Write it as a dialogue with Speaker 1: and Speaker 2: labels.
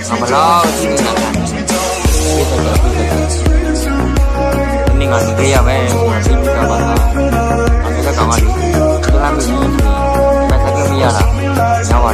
Speaker 1: Amalo sini Ini ngambil ya weh Masih juga kita Ambil ini, kamar Itu ngambil Masa kemiara Nyawa